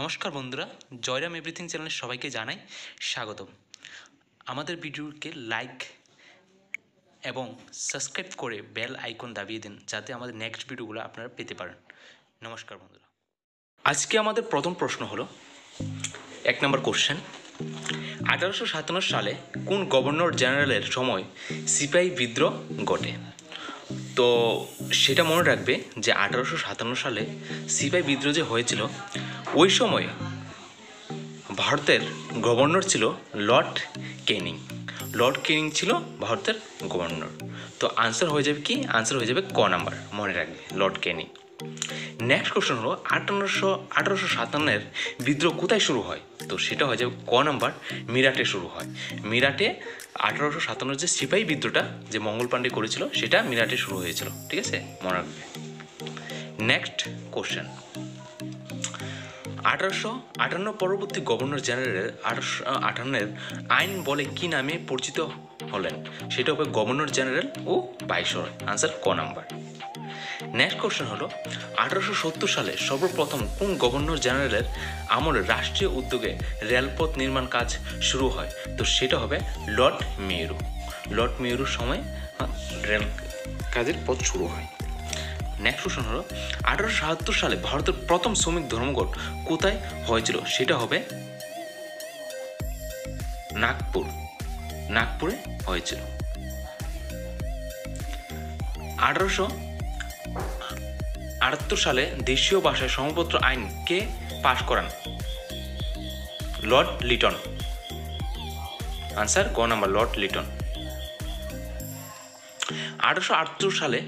নমস্কার বন্ধুরা, জয়রাম এভরিথিং চ্যানেলে সবাইকে জানাই স্বাগতম। আমাদের ভিডিওকে লাইক এবং সাবস্ক্রাইব করে বেল আইকন দাবিয়ে দিন, যাতে আমাদের নেক্সট ভিডিওগুলো আপনারা পেতে পারেন। নমস্কার বন্ধুরা। আজকে আমাদের প্রথম প্রশ্ন হলো, এক নম্বর কোশ্চেন আঠারোশো সাতান্ন সালে কোন গভর্নর জেনারেলের সময় সিপাহী বিদ্রোহ ঘটে? তো সেটা মনে রাখবে যে আঠারোশো সাতান্ন সালে সিপাহী বিদ্রোহ যে হয়েছিল ওই সময় ভারতের গভর্নর ছিল লর্ড কেনিং। লর্ড কেনিং ছিল ভারতের গভর্নর। তো আনসার হয়ে যাবে কি? আনসার হয়ে যাবে ক নাম্বার। মনে রাখবে, লর্ড কেনিং। নেক্সট কোশ্চেন হলো, আঠারোশো আঠারোশো সাতান্নের বিদ্রোহ কোথায় শুরু হয়? তো সেটা হয়ে যাবে ক নাম্বার, মিরাটে শুরু হয়। মিরাটে আঠারোশো সাতান্নর যে সিপাহী বিদ্রোহটা যে মঙ্গল পাণ্ডে করেছিল, সেটা মিরাটে শুরু হয়েছিল। ঠিক আছে? মনে রাখবে। নেক্সট কোশ্চেন আঠারোশো আটান্ন পরবর্তী গভর্নর জেনারেল আঠারোশো আটান্নের আইন বলে কি নামে পরিচিত হলেন? সেটা হবে গভর্নর জেনারেল ও ভাইসরয়। আনসার ক নাম্বার। নেক্সট কোশ্চেন হলো আঠারোশো সত্তর সালে সর্বপ্রথম কোন গভর্নর জেনারেলের আমলে রাষ্ট্রীয় উদ্যোগে রেলপথ নির্মাণ কাজ শুরু হয়? তো সেটা হবে লর্ড মেয়রু লর্ড মেয়রুর সময় আহ, রেল কাজের পথ শুরু হয়। নেক্সট কোশ্চেন হলো আঠারোশো সাতাত্তর সালে ভারতের প্রথম শ্রমিক ধর্মঘট কোথায় হয়েছিল? সেটা হবে নাগপুর। নাগপুরে হয়েছিল। আঠারোশো আটাত্তর সালে দেশীয় ভাষায় সমপত্র আইন কে পাশ করান? Lord Lytton. আনসার গ নাম্বার? Lord Lytton. আঠারোশো আটাত্তর সালে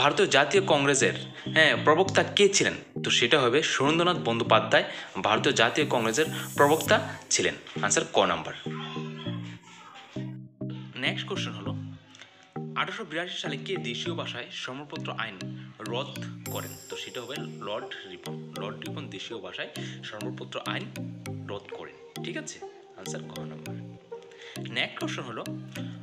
ভারতীয় জাতীয় কংগ্রেসের হ্যাঁ প্রবক্তা কে ছিলেন? তো সেটা হবে সুরেন্দ্রনাথ বন্দ্যোপাধ্যায়, ভারতীয় জাতীয় কংগ্রেসের প্রবক্তা ছিলেন। আনসার ক নাম্বার। নেক্সট কোশ্চেন হলো, আঠারোশো বিরাশি সালে কে দেশীয় ভাষায় সমপত্র আইন রদ করেন? তো সেটা হবে লর্ড রিপন লর্ড রিপন দেশীয় ভাষায় সমপত্র আইন রদ করেন। ঠিক আছে? আনসার ক নাম্বার। নেক্সট কোশ্চেন হলো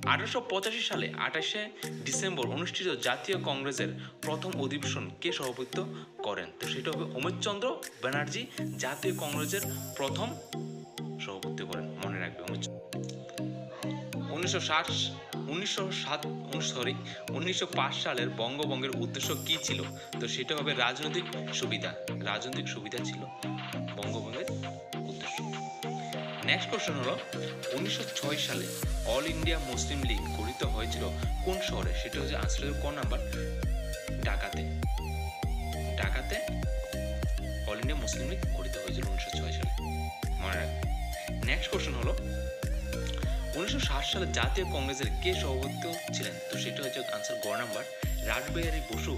আঠারোশো পঁচাশি সালে আঠাশে ডিসেম্বর অনুষ্ঠিত জাতীয় কংগ্রেসের প্রথম অধিবেশন কে সভাপতিত্ব করেন? তো সেটা হবে অমিতচন্দ্র ব্যানার্জি, জাতীয় কংগ্রেসের প্রথম সভাপতিত্ব করেন। মনে রাখবে অমিত উনিশশো ষাট, উনিশশো সাত সরি উনিশশো পাঁচ সালের বঙ্গভঙ্গের উদ্দেশ্য কি ছিল? তো সেটা হবে রাজনৈতিক সুবিধা। রাজনৈতিক সুবিধা ছিল বঙ্গভঙ্গের উদ্দেশ্য নেক্সট কোশ্চেন হলো, উনিশশো ছয় সালে অল ইন্ডিয়া মুসলিম লীগ গঠিত হয়েছিল কোন শহরে? সেটা হচ্ছে আনসার ক নাম্বার, ঢাকাতে। ঢাকাতে অল ইন্ডিয়া মুসলিম লীগ গঠিত হয়েছিল উনিশশো ছয় সালে। মনে রাখবে নেক্সট কোশ্চেন হলো, উনিশশো ষাট সালে জাতীয় কংগ্রেসের কে সভাপতি ছিলেন? তো সেটা হচ্ছে আনসার গ নাম্বার, রাসবিহারী বসু।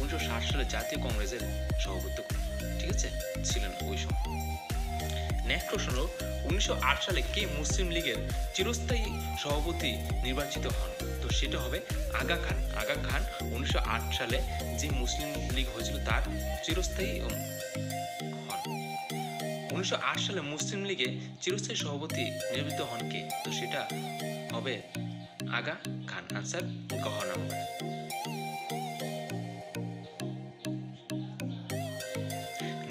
উনিশশো ষাট সালে জাতীয় কংগ্রেসের সভাপতি ঠিক আছে? ছিলেন ওই সময়। প্রশ্ন হলো, উনিশশো সালে কে মুসলিম লীগের চিরস্থায়ী সভাপতি নির্বাচিত হন? তো সেটা হবে আগা খান। আগা খান উনিশশো আট সালে যে মুসলিম লীগ হয়েছিল তার চিরস্থায়ী উনিশশো সালে মুসলিম লীগে চিরস্থায়ী সভাপতি নির্বাচিত হন কে? তো সেটা হবে আগা খান। আনসার গহ নাম্বার।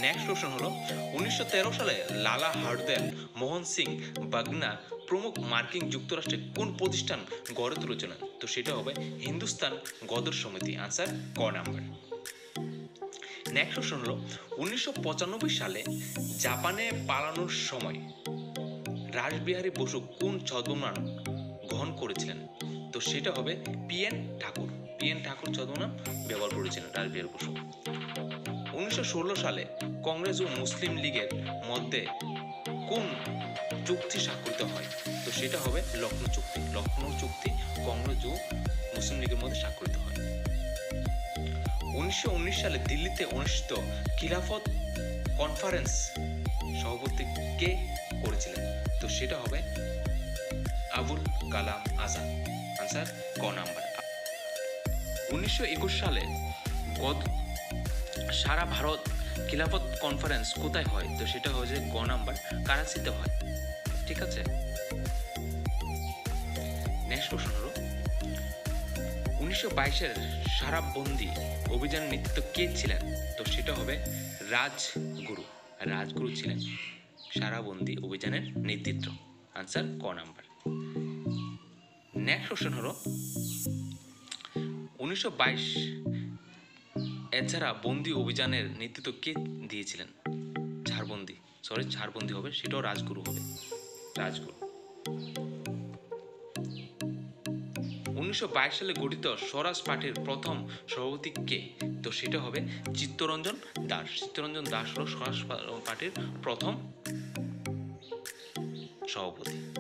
নেক্সট কোশ্চেন হলো উনিশশো তেরো সালে লালা হার্দেল মোহন সিং বাগনা প্রমুখ মার্কিন যুক্তরাষ্ট্রে কোন প্রতিষ্ঠান গড়ে তুলেছিলেন? তো সেটা হবে হিন্দুস্তান গদর সমিতি। আনসার ক নাম্বার। নেক্সট কোশ্চেন হলো উনিশশো পঁচানব্বই সালে জাপানে পালানোর সময় রাসবিহারী বসু কোন ছদ্মনাম গ্রহণ করেছিলেন? তো সেটা হবে পিএন ঠাকুর। পিএন ঠাকুর ছদ্মনাম ব্যবহার করেছিলেন রাসবিহারী বসু। উনিশশো সালে কংগ্রেস ও মুসলিম লীগের মধ্যে কোন চুক্তি স্বাক্ষরিত হয়? তো সেটা হবে লখনৌ চুক্তি। লখনৌ চুক্তি কংগ্রেস ও মুসলিম লীগের মধ্যে স্বাক্ষরিত হয়। উনিশশো সালে দিল্লিতে অনুষ্ঠিত খিলাফত কনফারেন্স সভাপতি কে করেছিলেন? তো সেটা হবে আবুল কালাম আজাদ। আনসার ক নাম্বার। উনিশশো একুশ সালে গত সারা ভারত খিলাফত কনফারেন্স কোথায় হয়? তো সেটা হচ্ছে গ নাম্বার কারাচিতে হয়। ঠিক আছে? নেক্সট কোশ্চেন হলো, উনিশশো বাইশের সারাবন্দি অভিযানের নেতৃত্ব কে ছিলেন? তো সেটা হবে রাজগুরু। রাজগুরু ছিলেন সারাবন্দি অভিযানের নেতৃত্ব। আনসার ক নাম্বার। নেক্সট কোশ্চেন হলো, উনিশশো বাইশ এছাড়া বন্দি অভিযানের নেতৃত্ব কে দিয়েছিলেন? ঝাড়বন্দি সরি ঝাড়বন্দি হবে, সেটাও রাজগুরু হবে। রাজগুরু। উনিশশো বাইশ সালে গঠিত স্বরাজ পার্টির প্রথম সভাপতি কে? তো সেটা হবে চিত্তরঞ্জন দাস। চিত্তরঞ্জন দাস হল স্বরাজ পার্টির প্রথম সভাপতি।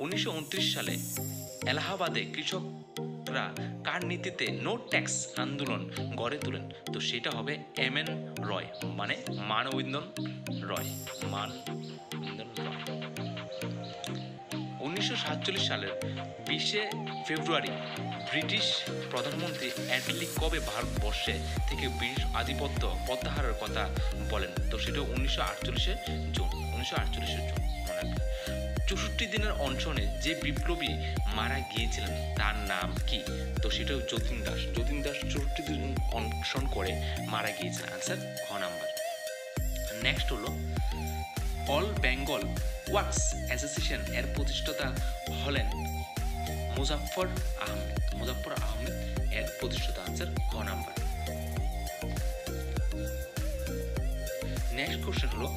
উনিশশো উনত্রিশ সালে এলাহাবাদে কৃষকরা কার নীতিতে নো ট্যাক্স আন্দোলন গড়ে তোলেন? তো সেটা হবে এম এন রয় মানে মানবিন্দন রয় মান উনিশশো সাতচল্লিশ সালের বিশে ফেব্রুয়ারি ব্রিটিশ প্রধানমন্ত্রী অ্যাটলি কবে ভারতবর্ষে থেকে ব্রিটিশ আধিপত্য প্রত্যাহারের কথা বলেন? তো সেটা উনিশশো আটচল্লিশে জুন, উনিশশো আটচল্লিশের জুন, মনে রাখবেন। চৌষট্টি দিনের অনশনে যে বিপ্লবী মারা গিয়েছিলেন, তার নাম কি? তো সেটা যতীন দাস। যতীন দাস চৌষট্টি দিন অনশন করে মারা গিয়েছিলেন। আনসার খ নাম্বার। নেক্সট হলো, অল বেঙ্গল ওয়ার্কস অ্যাসোসিয়েশন এর প্রতিষ্ঠাতা হলেন মুজাফফর আহমেদ। মুজাফফর আহমেদ এর প্রতিষ্ঠাতা। আনসার খ নাম্বার। নেক্সট কোশ্চেন হলো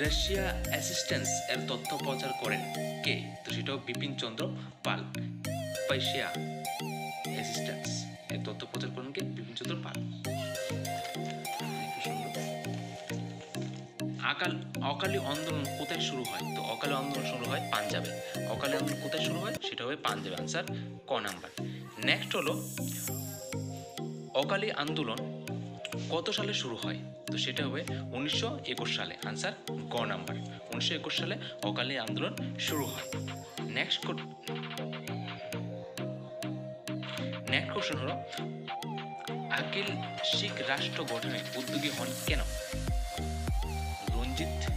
রাশিয়া অ্যাসিস্ট্যান্স এর তথ্য প্রচার করেন। কে? তো সেটাও বিপিন চন্দ্র পাল। পাইশিয়া অ্যাসিস্ট্যান্স এর তথ্য প্রচার করেন কে? বিপিন চন্দ্র পাল। আকাল অকালি আন্দোলন কোথায় শুরু হয়? তো অকালি আন্দোলন শুরু হয় পাঞ্জাবে। অকালি আন্দোলন কোথায় শুরু হয়? সেটা হবে পাঞ্জাবে। আনসার ক নাম্বার। নেক্সট হলো, অকালি আন্দোলন কত সালে শুরু হয়? তো সেটা হবে উনিশশো একুশ সালে। আনসার গ নাম্বার উনিশশো একুশ সালে অকালি আন্দোলন শুরু হয়। নেক্সট নেক্সট কোশ্চেন হলো, আকিল শিখ রাষ্ট্র গঠনে উদ্যোগী হন কেন? রঞ্জিত